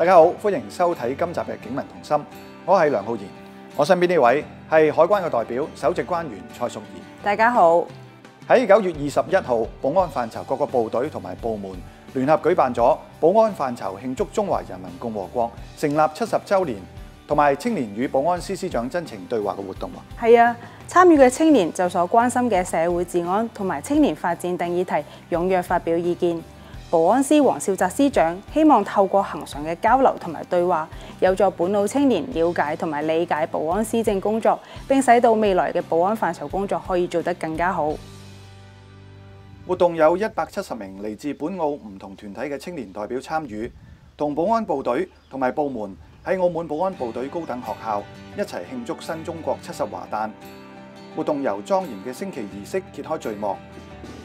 大家好，歡迎收睇今集嘅警民同心，我係梁浩然，我身邊呢位係海關嘅代表首席關員蔡淑儀。大家好，喺九月二十一號，保安範疇各個部隊同埋部門聯合舉辦咗保安範疇慶祝中華人民共和國成立七十週年，同埋青年與保安司司長真情對話嘅活動。係啊，參與嘅青年就所關心嘅社會治安同埋青年發展等議題，踴躍發表意見。保安司黄少泽司长希望透过恒常嘅交流同埋对话，有助本澳青年了解同埋理解保安施政工作，并使到未来嘅保安范畴工作可以做得更加好。活动有一百七十名嚟自本澳唔同团体嘅青年代表参与，同保安部队同埋部门喺澳门保安部队高等学校一齐庆祝新中国七十华诞。活动由庄严嘅升旗仪式揭开序幕。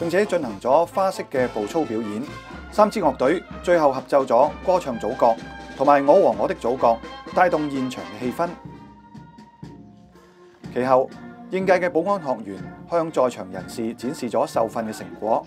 並且進行咗花式嘅步操表演。三支樂隊最後合奏咗歌唱祖國同埋我和我的祖國，帶動現場嘅氣氛。其後，應屆嘅保安學員向在場人士展示咗受訓嘅成果。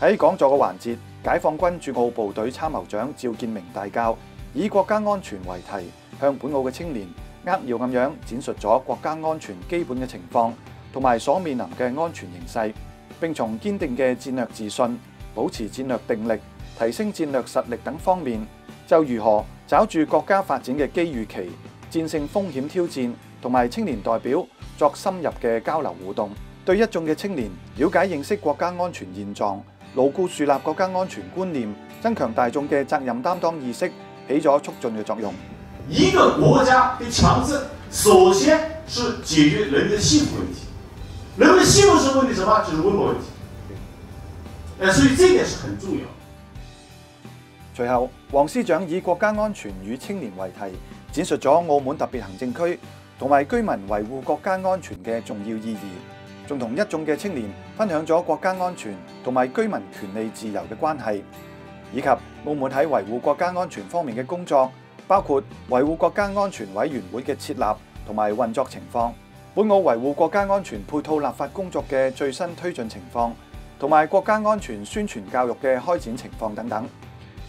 喺講座嘅環節，解放軍駐澳部隊參謀長趙建明大教以國家安全為題，向本澳嘅青年扼要咁樣展述咗國家安全基本嘅情況同埋所面臨嘅安全形勢。並從堅定嘅戰略自信、保持戰略定力、提升戰略實力等方面，就如何抓住國家發展嘅機遇期、戰勝風險挑戰，同埋青年代表作深入嘅交流互動，對一眾嘅青年了解認識國家安全現狀，牢固樹立國家安全觀念，增強大眾嘅責任擔當意識，起咗促進嘅作用。一個國家嘅強盛，首先是解決人民嘅幸福問題。人民幸福是问题什么？就是溫飽問題。誒，所以这点是很重要。隨後，黃司長以國家安全與青年為題，展述咗澳門特別行政區同埋居民維護國家安全嘅重要意義，仲同一眾嘅青年分享咗國家安全同埋居民權利自由嘅關係，以及澳門喺維護國家安全方面嘅工作，包括維護國家安全委員會嘅設立同埋運作情況。本澳維護國家安全配套立法工作嘅最新推進情況，同埋國家安全宣傳教育嘅開展情況等等，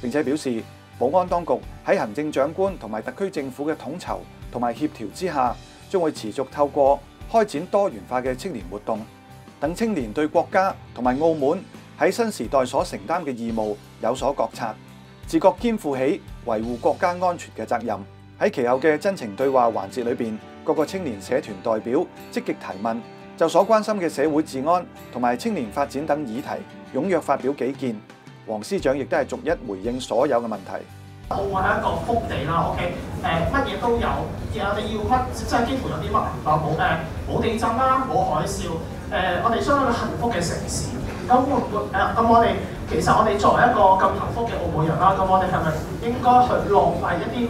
並且表示保安當局喺行政長官同埋特區政府嘅統籌同埋協調之下，將會持續透過開展多元化嘅青年活動，等青年對國家同埋澳門喺新時代所承擔嘅義務有所覺察，自覺肩負起維護國家安全嘅責任。喺其後嘅真情對話環節裏邊，各個青年社團代表積極提問，就所關心嘅社會治安同埋青年發展等議題，踴躍發表己見。黃司長亦都係逐一回應所有嘅問題。澳門係一個福地啦，OK，誒乜嘢都有，而我哋要乜即係幾乎有啲乜唔夠，冇誒冇地震啦，冇海嘯，誒、我哋相當幸福嘅城市。咁會唔會誒？咁、我哋其實我哋作為一個咁幸福嘅澳門人啦，咁我哋係咪應該去浪費一啲？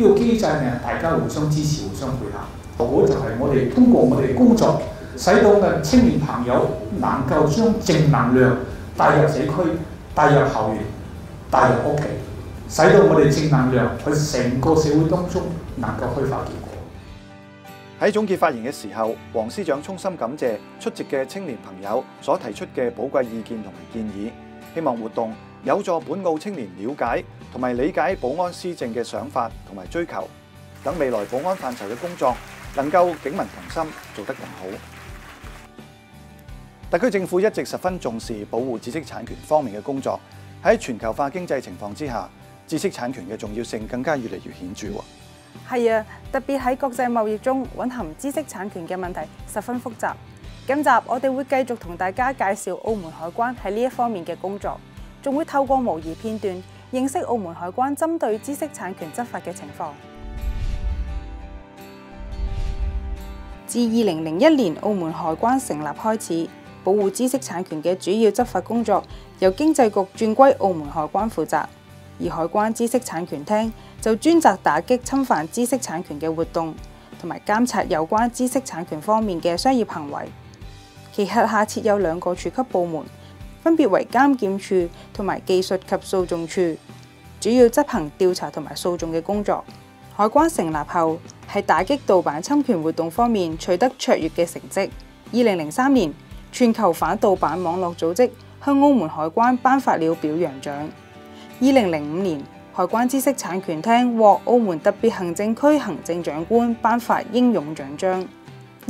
呢個機制呢，大家互相支持、互相配合。結果就係我哋通過我哋工作，使到嘅青年朋友能夠將正能量帶入社區、帶入校園、帶入屋企，使到我哋正能量喺成個社會當中能夠開發結果。喺總結發言嘅時候，黃司長衷心感謝出席嘅青年朋友所提出嘅寶貴意見同埋建議，希望活動有助本澳青年了解同埋理解保安施政嘅想法同埋追求，等未来保安范畴嘅工作能够警民同心，做得更好。特区政府一直十分重视保护知识产权方面嘅工作，喺全球化经济情况之下，知识产权嘅重要性更加越嚟越显著。系啊，特别喺国际贸易中蕴含知识产权嘅问题十分复杂。今集我哋会继续同大家介绍澳门海关喺呢一方面嘅工作，仲会透过模拟片段認識澳門海關針對知識產權執法嘅情況。自二零零一年澳門海關成立開始，保護知識產權嘅主要執法工作由經濟局轉歸澳門海關負責，而海關知識產權廳就專責打擊侵犯知識產權嘅活動，同埋監察有關知識產權方面嘅商業行為。其轄下設有兩個處級部門，分別為監檢處同埋技術及訴訟處，主要執行調查同埋訴訟嘅工作。海關成立後，喺打擊盜版侵權活動方面取得卓越嘅成績。二零零三年，全球反盜版網絡組織向澳門海關頒發了表揚獎。二零零五年，海關知識產權廳獲澳門特別行政區行政長官頒發英勇獎章。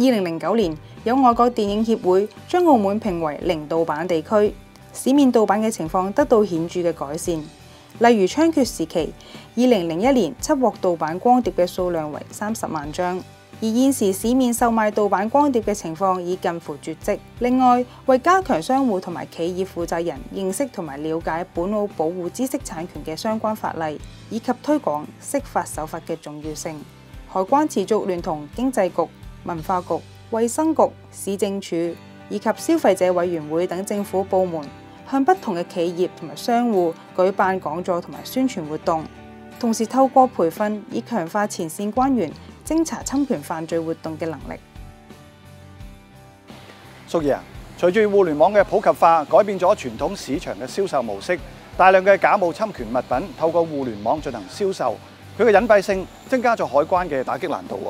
二零零九年，有外國電影協會將澳門評為零盜版地區，市面盜版嘅情況得到顯著嘅改善。例如槍決時期，二零零一年緝獲盜版光碟嘅數量為三十萬張，而現時市面售賣盜版光碟嘅情況已近乎絕跡。另外，為加強商戶同埋企業負責人認識同埋了解本澳保護知識產權嘅相關法例，以及推廣釋法守法嘅重要性，海關持續聯同經濟局、文化局、衛生局、市政署以及消費者委員會等政府部門，向不同嘅企業同埋商戶舉辦講座同埋宣傳活動，同時透過培訓以強化前線官員偵查侵權犯罪活動嘅能力。叔爺啊，隨住互聯網嘅普及化，改變咗傳統市場嘅銷售模式，大量嘅假冒侵權物品透過互聯網進行銷售，佢嘅隱蔽性增加咗海關嘅打擊難度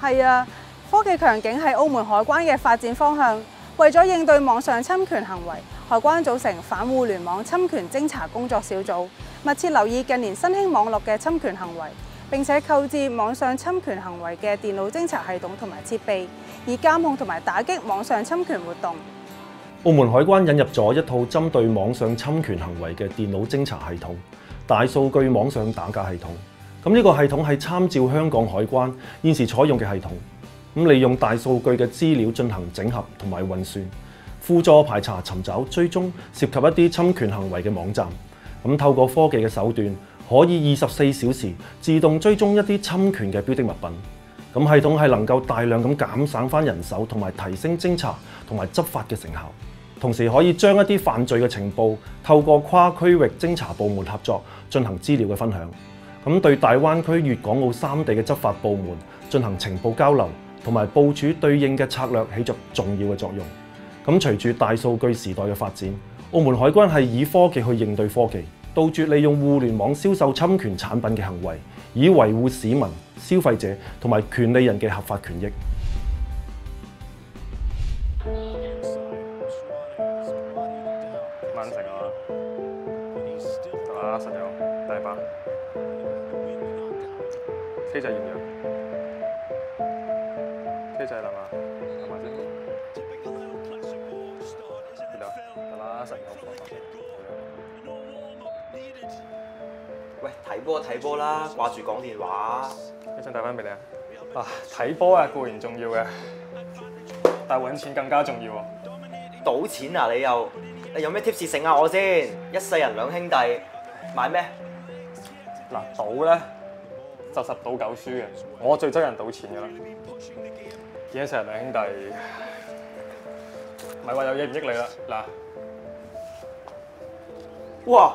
喎。係啊，科技強警係澳門海關嘅發展方向。為咗應對網上侵權行為，海關組成反互聯網侵權偵查工作小組，密切留意近年新興網絡嘅侵權行為，並且購置網上侵權行為嘅電腦偵查系統同埋設備，以監控同埋打擊網上侵權活動。澳門海關引入咗一套針對網上侵權行為嘅電腦偵查系統——大數據網上打假系統。咁呢個系統係參照香港海關現時採用嘅系統。咁利用大數據嘅資料進行整合同埋運算，輔助排查、尋找、追蹤涉及一啲侵權行為嘅網站。咁透過科技嘅手段，可以二十四小時自動追蹤一啲侵權嘅標的物品。咁系統係能夠大量咁減省翻人手，同埋提升偵查同埋執法嘅成效。同時可以將一啲犯罪嘅情報透過跨區域偵查部門合作進行資料嘅分享。咁對大灣區粵港澳三地嘅執法部門進行情報交流。同埋部署對應嘅策略起着重要嘅作用。咁隨住大數據時代嘅發展，澳門海關係以科技去應對科技，杜絕利用互聯網銷售侵權產品嘅行為，以維護市民、消費者同埋權利人嘅合法權益。晚食啊！得啦，實？睇波睇波啦，掛住講電話。一陣帶翻俾你啊！啊，睇波啊固然重要嘅，但係揾錢更加重要喎。賭錢啊！你又，你有咩 tips 醒下我先？一世人兩兄弟，買咩？嗱，賭咧就十賭九輸嘅，我最憎人賭錢㗎啦。見一世人兩兄弟，唔係話有嘢唔益你啦。嗱，哇，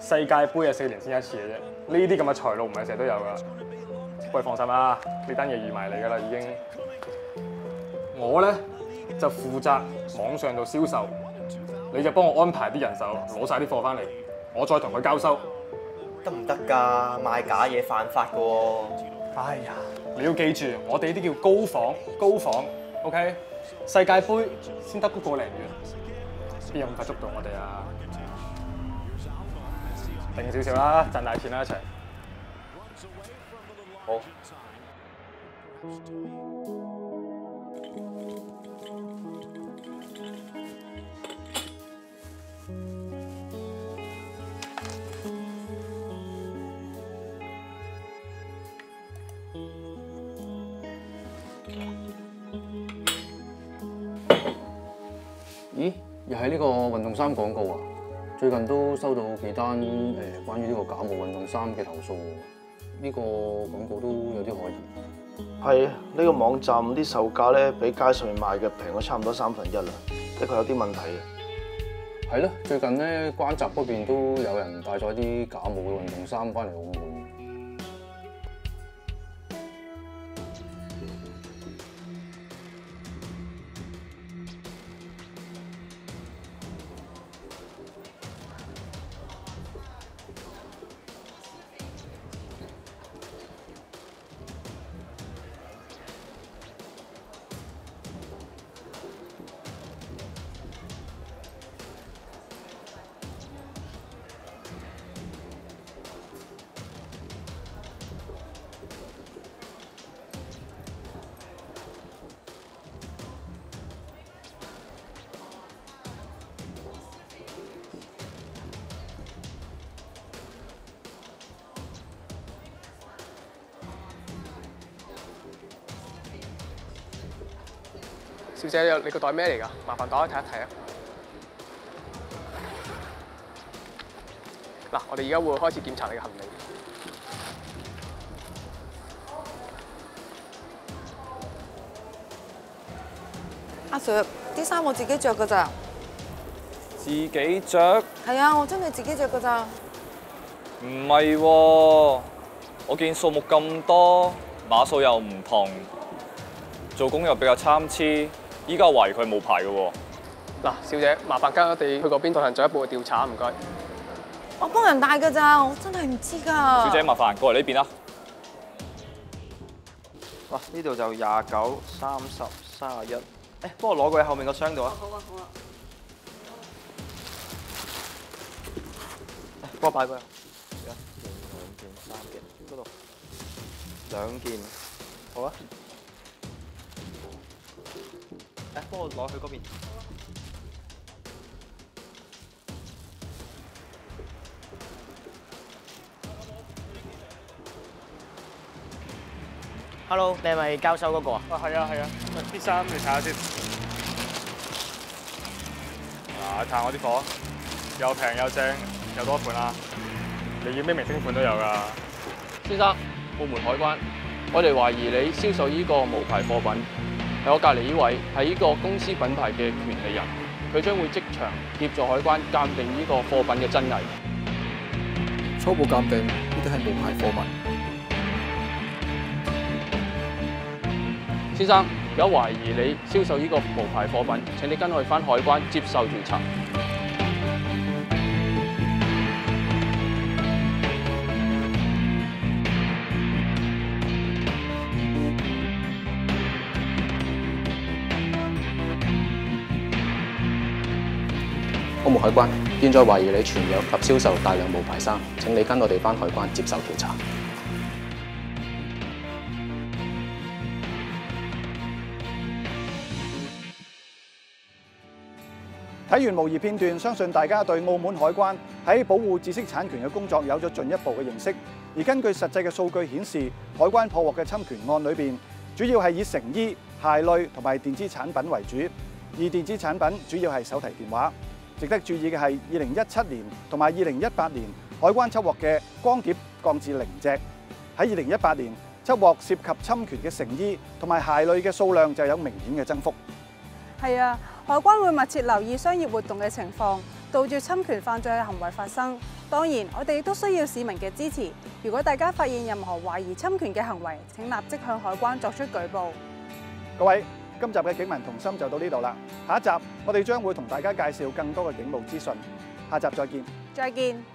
世界盃係四年先一次嘅啫。呢啲咁嘅財路唔係成日都有噶。不過放心啦，呢單嘢預埋你噶啦已經。我咧就負責網上度銷售，你就幫我安排啲人手攞晒啲貨翻嚟，我再同佢交收。得唔得㗎？賣假嘢犯法㗎喎。哎呀，你要記住，我哋呢啲叫高仿，高仿，OK？世界盃先得嗰個零月，邊有咁快捉到我哋啊？定少少啦，賺大錢啦一齊。好。咦，又係呢個運動衫廣告啊！最近都收到幾單誒、呃、關於呢個假冒運動衫嘅投訴喎，呢、個廣告都有啲可疑。係啊，呢個網站啲售價咧比街上面賣嘅平咗差唔多三分一啦，的確有啲問題嘅。係咯，最近咧關閘嗰邊都有人帶咗啲假冒嘅運動衫翻嚟澳門。小姐，你個袋咩嚟㗎？麻煩打開睇一睇啊！嗱，我哋而家會開始檢查你嘅行李。阿 Sir，啲衫我自己着㗎咋？自己着？係啊，我真係自己着㗎咋。唔係喎，我見數目咁多，碼數又唔同，做工又比較參差，依家懷疑佢冇牌嘅喎。嗱，小姐，麻煩跟我哋去嗰邊進行進一步嘅調查，唔該。我幫人帶㗎咋，我真係唔知㗎。小姐，麻煩過嚟呢邊啦。哇，呢度就廿九、三十、三十一。誒，幫我攞過去後面個箱度啊。好啊，好啊。幫我擺過去。一件、兩件、三件，嗰度兩件，好啊。誒，幫我攞去嗰邊。Hello，你係咪交收嗰個啊？啊，係啊，係啊，喂，啲衫你睇下先。嗱，睇下我啲貨，又平又正，又多款啦。你要咩明星款都有㗎。先生，澳門海關，我哋懷疑你銷售呢個無牌貨品。喺我隔離呢位係呢個公司品牌嘅權利人，佢將會即場協助海關鑑定呢個貨品嘅真偽。初步鑑定呢啲係無牌貨物。先生，有懷疑你銷售呢個無牌貨品，請你跟我哋翻海關接受調查。海關現在懷疑你存有及銷售大量無牌衫，請你跟我哋返海關接受調查。睇完模擬片段，相信大家對澳門海關喺保護知識產權嘅工作有咗進一步嘅認識。而根據實際嘅數據顯示，海關破獲嘅侵權案裏邊，主要係以成衣、鞋類同埋電子產品為主，而電子產品主要係手提電話。值得注意嘅係，二零一七年同埋二零一八年海關緝獲嘅光碟降至零隻。喺二零一八年緝獲涉及侵權嘅成衣同埋鞋類嘅數量就有明顯嘅增幅。係啊，海關會密切留意商業活動嘅情況，杜絕侵權犯罪嘅行為發生。當然，我哋亦都需要市民嘅支持。如果大家發現任何懷疑侵權嘅行為，請立即向海關作出舉報。各位，今集嘅警民同心就到呢度啦。下一集我哋将会同大家介绍更多嘅警务资讯。下集再见。再见。